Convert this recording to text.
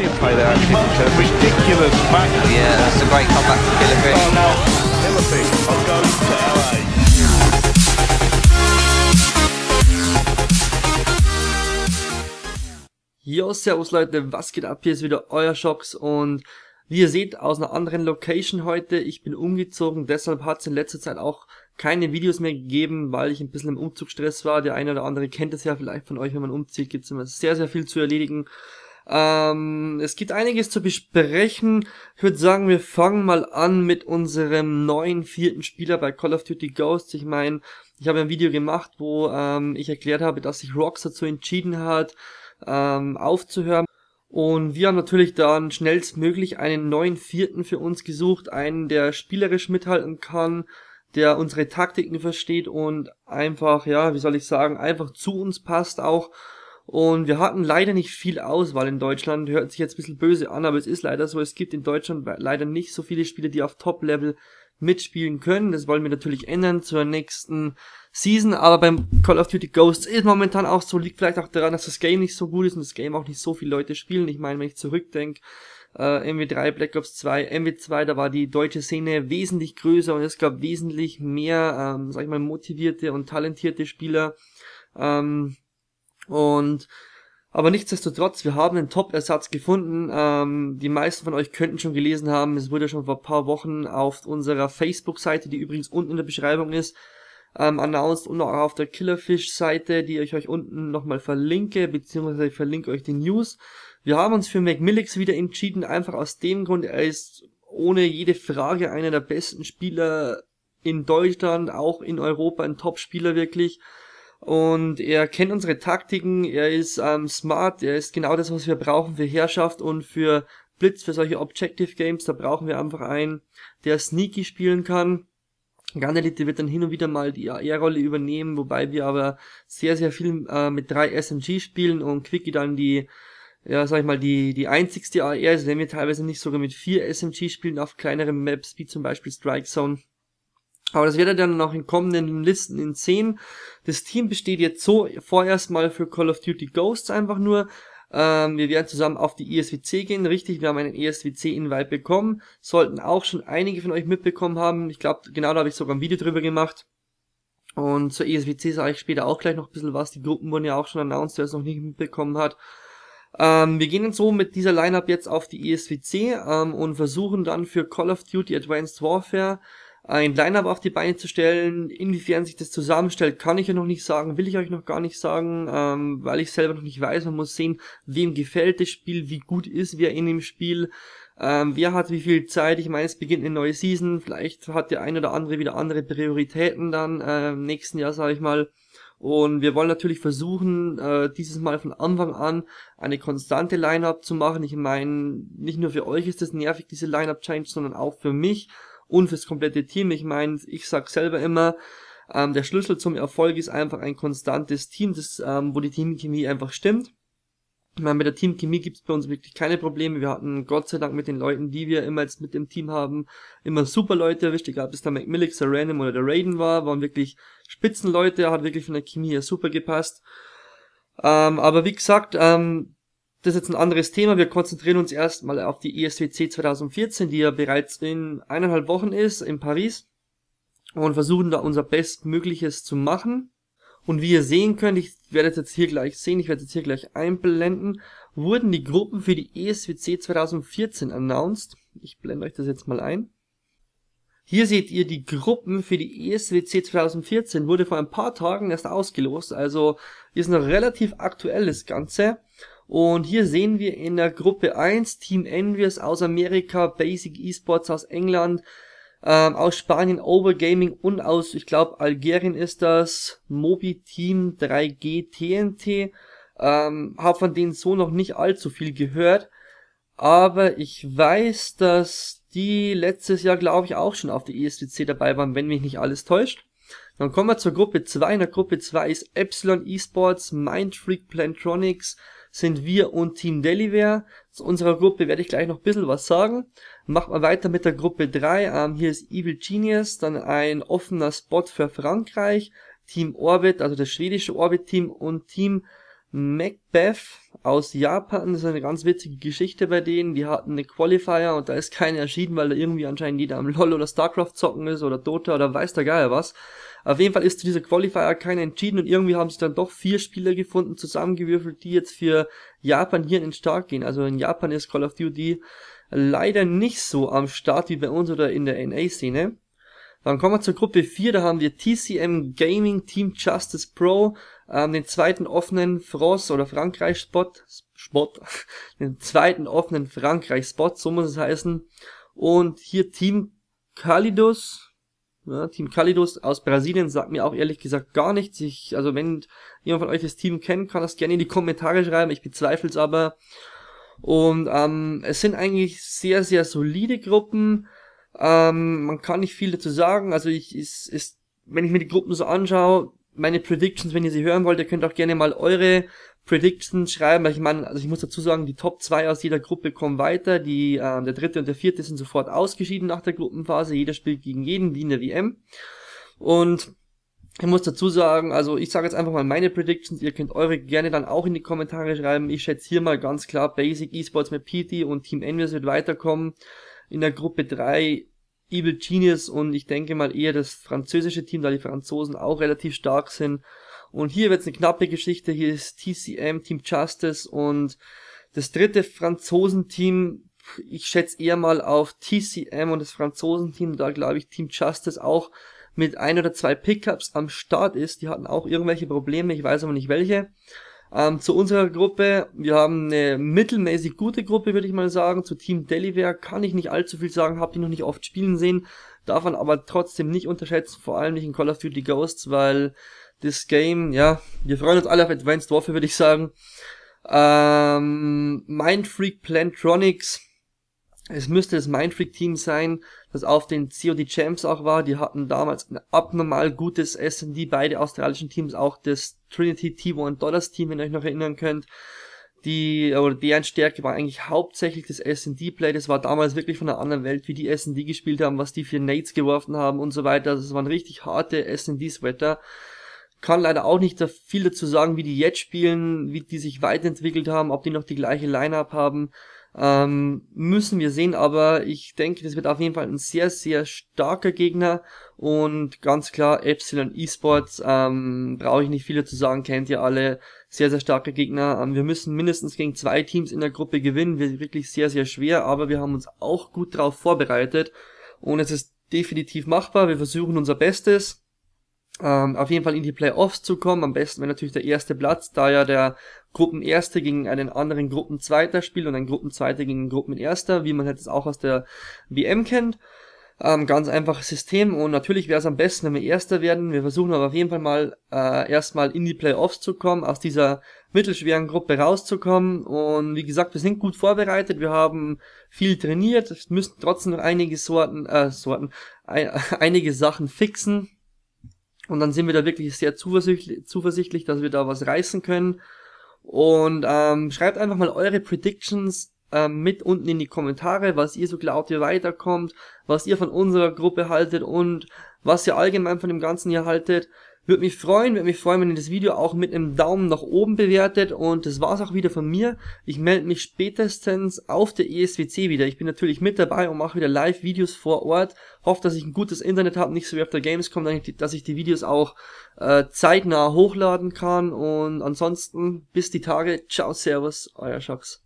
brilliant play there. It's a ridiculous match. Yeah, that's a great comeback from Killifish. Oh, now Killerfish will go to LA. Jo, servus Leute, was geht ab? Hier ist wieder euer Shocks und wie ihr seht, aus einer anderen Location heute. Ich bin umgezogen, deshalb hat es in letzter Zeit auch keine Videos mehr gegeben, weil ich ein bisschen im Umzugsstress war. Der eine oder andere kennt es ja vielleicht von euch, wenn man umzieht, gibt es immer sehr, sehr viel zu erledigen. Ähm, es gibt einiges zu besprechen. Ich würde sagen, wir fangen mal an mit unserem neuen vierten Spieler bei Call of Duty Ghosts. Ich meine, ich habe ein Video gemacht, wo ähm, ich erklärt habe, dass sich Rox dazu entschieden hat, ähm, aufzuhören. Und wir haben natürlich dann schnellstmöglich einen neuen Vierten für uns gesucht, einen, der spielerisch mithalten kann, der unsere Taktiken versteht und einfach, ja, wie soll ich sagen, einfach zu uns passt auch. Und wir hatten leider nicht viel Auswahl in Deutschland, hört sich jetzt ein bisschen böse an, aber es ist leider so, es gibt in Deutschland leider nicht so viele Spiele, die auf Top-Level mitspielen können. Das wollen wir natürlich ändern zur nächsten Season, aber beim Call of Duty Ghosts ist momentan auch so, liegt vielleicht auch daran, dass das Game nicht so gut ist und das Game auch nicht so viele Leute spielen. Ich meine, wenn ich zurückdenke, äh, MW3, Black Ops 2, MW2, da war die deutsche Szene wesentlich größer und es gab wesentlich mehr, ähm, sag ich mal, motivierte und talentierte Spieler. Ähm, und aber nichtsdestotrotz, wir haben einen Top-Ersatz gefunden. Ähm, die meisten von euch könnten schon gelesen haben, es wurde schon vor ein paar Wochen auf unserer Facebook-Seite, die übrigens unten in der Beschreibung ist, ähm, announced und auch auf der Killerfish-Seite, die ich euch unten nochmal verlinke, beziehungsweise ich verlinke euch die News. Wir haben uns für McMillix wieder entschieden, einfach aus dem Grund, er ist ohne jede Frage einer der besten Spieler in Deutschland, auch in Europa, ein Top-Spieler wirklich. Und er kennt unsere Taktiken, er ist ähm, smart, er ist genau das, was wir brauchen für Herrschaft und für Blitz, für solche Objective Games. Da brauchen wir einfach einen, der sneaky spielen kann. Ganelite wird dann hin und wieder mal die AR-Rolle übernehmen, wobei wir aber sehr, sehr viel äh, mit drei SMG spielen und Quickie dann die, ja, sag ich mal, die, die einzigste AR ist, wenn wir teilweise nicht sogar mit vier SMG spielen auf kleineren Maps, wie zum Beispiel Strike Zone. Aber das werdet ihr dann noch in kommenden Listen in 10. Das Team besteht jetzt so vorerst mal für Call of Duty Ghosts einfach nur. Ähm, wir werden zusammen auf die ESWC gehen. Richtig, wir haben einen ESWC-Invite bekommen. Sollten auch schon einige von euch mitbekommen haben. Ich glaube, genau da habe ich sogar ein Video drüber gemacht. Und zur ESWC sage ich später auch gleich noch ein bisschen was. Die Gruppen wurden ja auch schon announced, wer es noch nicht mitbekommen hat. Ähm, wir gehen jetzt so mit dieser Lineup jetzt auf die ESWC ähm, und versuchen dann für Call of Duty Advanced Warfare ein Line-Up auf die Beine zu stellen. Inwiefern sich das zusammenstellt, kann ich ja noch nicht sagen, will ich euch noch gar nicht sagen, ähm, weil ich selber noch nicht weiß. Man muss sehen, wem gefällt das Spiel, wie gut ist wer in dem Spiel, ähm, wer hat wie viel Zeit. Ich meine, es beginnt eine neue Season, vielleicht hat der ein oder andere wieder andere Prioritäten dann äh, nächsten Jahr, sage ich mal. Und wir wollen natürlich versuchen, äh, dieses Mal von Anfang an eine konstante Line-Up zu machen. Ich meine, nicht nur für euch ist das nervig, diese Line-Up-Change, sondern auch für mich und fürs komplette Team. Ich meine, ich sag selber immer, ähm, der Schlüssel zum Erfolg ist einfach ein konstantes Team, das, ähm, wo die Teamchemie einfach stimmt. Ich meine, mit der Teamchemie gibt's bei uns wirklich keine Probleme. Wir hatten Gott sei Dank mit den Leuten, die wir immer jetzt mit dem Team haben, immer super Leute erwischt. Egal, ob es der McMillix, der Random oder der Raiden war, waren wirklich Spitzenleute, hat wirklich von der Chemie her super gepasst. Ähm, aber wie gesagt, ähm, das ist jetzt ein anderes Thema. Wir konzentrieren uns erstmal auf die ESWC 2014, die ja bereits in eineinhalb Wochen ist, in Paris. Und versuchen da unser Bestmögliches zu machen. Und wie ihr sehen könnt, ich werde es jetzt hier gleich sehen, ich werde es jetzt hier gleich einblenden, wurden die Gruppen für die ESWC 2014 announced. Ich blende euch das jetzt mal ein. Hier seht ihr die Gruppen für die ESWC 2014, wurde vor ein paar Tagen erst ausgelost, also ist noch relativ aktuell das Ganze. Und hier sehen wir in der Gruppe 1 Team Envious aus Amerika, Basic Esports aus England, ähm, aus Spanien Overgaming und aus, ich glaube, Algerien ist das Mobi Team 3G TNT. Ähm, habe von denen so noch nicht allzu viel gehört, aber ich weiß, dass die letztes Jahr, glaube ich, auch schon auf der ESWC dabei waren, wenn mich nicht alles täuscht. Dann kommen wir zur Gruppe 2. In der Gruppe 2 ist Epsilon Esports, Mindfreak Plantronics, sind wir und Team Delaware. Zu unserer Gruppe werde ich gleich noch ein bisschen was sagen. Machen wir weiter mit der Gruppe 3. Ähm, hier ist Evil Genius, dann ein offener Spot für Frankreich. Team Orbit, also das schwedische Orbit-Team und Team Macbeth aus Japan, das ist eine ganz witzige Geschichte bei denen. Die hatten eine Qualifier und da ist keiner erschienen, weil da irgendwie anscheinend jeder am LoL oder StarCraft zocken ist oder Dota oder weiß der Geier was. Auf jeden Fall ist zu dieser Qualifier keiner entschieden und irgendwie haben sich dann doch vier Spieler gefunden, zusammengewürfelt, die jetzt für Japan hier in den Start gehen. Also in Japan ist Call of Duty leider nicht so am Start wie bei uns oder in der NA-Szene. Dann kommen wir zur Gruppe 4, da haben wir TCM Gaming Team Justice Pro, ähm, den zweiten offenen Frost oder Frankreich-Spot, Spot, den zweiten offenen Frankreich-Spot, so muss es heißen. Und hier Team Kalidos, ja, Team Kalidos aus Brasilien sagt mir auch ehrlich gesagt gar nichts. Ich, also wenn jemand von euch das Team kennt, kann das gerne in die Kommentare schreiben. Ich bezweifle es aber. Und ähm, es sind eigentlich sehr, sehr solide Gruppen. Ähm, man kann nicht viel dazu sagen. Also ich ist, ist, wenn ich mir die Gruppen so anschaue, meine Predictions, wenn ihr sie hören wollt, ihr könnt auch gerne mal eure Predictions schreiben. Ich meine, also ich muss dazu sagen, die Top 2 aus jeder Gruppe kommen weiter. Die, äh, der dritte und der vierte sind sofort ausgeschieden nach der Gruppenphase. Jeder spielt gegen jeden, wie in der WM. Und ich muss dazu sagen, also ich sage jetzt einfach mal meine Predictions, ihr könnt eure gerne dann auch in die Kommentare schreiben. Ich schätze hier mal ganz klar Basic Esports mit PT und Team Envious wird weiterkommen. In der Gruppe 3 Evil Genius und ich denke mal eher das französische Team, da die Franzosen auch relativ stark sind. Und hier wird es eine knappe Geschichte. Hier ist TCM, Team Justice und das dritte Franzosenteam. Ich schätze eher mal auf TCM und das Franzosenteam, da glaube ich Team Justice auch mit ein oder zwei Pickups am Start ist. Die hatten auch irgendwelche Probleme, ich weiß aber nicht welche. Ähm, zu unserer Gruppe, wir haben eine mittelmäßig gute Gruppe, würde ich mal sagen. Zu Team Delaware kann ich nicht allzu viel sagen, habe die noch nicht oft spielen sehen, darf man aber trotzdem nicht unterschätzen, vor allem nicht in Call of Duty Ghosts, weil das Game, ja, wir freuen uns alle auf Advanced Warfare, würde ich sagen. Ähm, Mindfreak Plantronics, es müsste das Mindfreak Team sein, das auf den COD Champs auch war. Die hatten damals ein abnormal gutes S&D, beide australischen Teams, auch das Trinity T1 Dollars Team, wenn ihr euch noch erinnern könnt. Die, oder deren Stärke war eigentlich hauptsächlich das S&D Play. Das war damals wirklich von einer anderen Welt, wie die S&D gespielt haben, was die für Nades geworfen haben und so weiter. Das waren richtig harte S&D Sweater. Kann leider auch nicht viel dazu sagen, wie die jetzt spielen, wie die sich weiterentwickelt haben, ob die noch die gleiche Line-Up haben. Ähm, müssen wir sehen, aber ich denke, das wird auf jeden Fall ein sehr, sehr starker Gegner. Und ganz klar, Epsilon Esports, ähm, brauche ich nicht viele zu sagen, kennt ihr alle, sehr, sehr starke Gegner. Ähm, wir müssen mindestens gegen zwei Teams in der Gruppe gewinnen, wird wirklich sehr, sehr schwer, aber wir haben uns auch gut darauf vorbereitet. Und es ist definitiv machbar, wir versuchen unser Bestes ähm, auf jeden Fall in die Playoffs zu kommen. Am besten wäre natürlich der erste Platz, da ja der Gruppenerste gegen einen anderen Gruppenzweiter spielt und ein Gruppenzweiter gegen einen Gruppenerster, wie man halt das auch aus der WM kennt. Ähm, ganz einfaches System und natürlich wäre es am besten, wenn wir Erster werden. Wir versuchen aber auf jeden Fall mal äh, erstmal in die Playoffs zu kommen, aus dieser mittelschweren Gruppe rauszukommen. Und wie gesagt, wir sind gut vorbereitet, wir haben viel trainiert, müssen trotzdem noch einige Sorten, äh, Sorten, ein, einige Sachen fixen und dann sind wir da wirklich sehr zuversichtlich, zuversichtlich dass wir da was reißen können. Und ähm, schreibt einfach mal eure Predictions ähm, mit unten in die Kommentare, was ihr so glaubt, wie weiterkommt, was ihr von unserer Gruppe haltet und was ihr allgemein von dem Ganzen hier haltet. Würde mich freuen, würde mich freuen, wenn ihr das Video auch mit einem Daumen nach oben bewertet und das war's auch wieder von mir. Ich melde mich spätestens auf der ESWC wieder. Ich bin natürlich mit dabei und mache wieder Live-Videos vor Ort. Hoffe, dass ich ein gutes Internet habe, nicht so wie auf der Gamescom, dass ich die Videos auch äh, zeitnah hochladen kann und ansonsten bis die Tage. Ciao, Servus, euer Schocks.